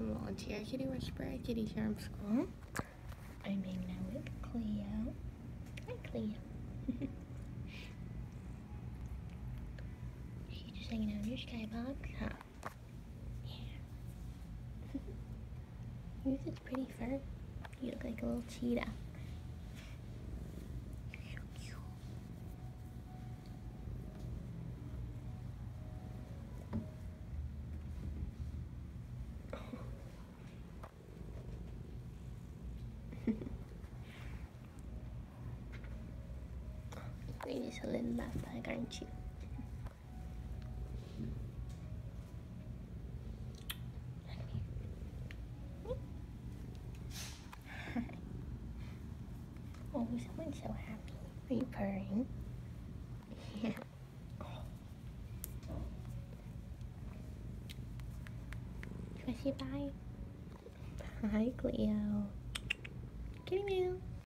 come volunteer Kitty Whisperer at Kitty Charm School. I'm hanging out with Cleo. Hi, Cleo. She's just hanging out in your skybox, huh? Yeah. Use its pretty fur. You look like a little cheetah. Just a little love bug, aren't you? oh, someone's so happy. Are you purring? Yeah. Say bye? Bye, Cleo. Kitty meow.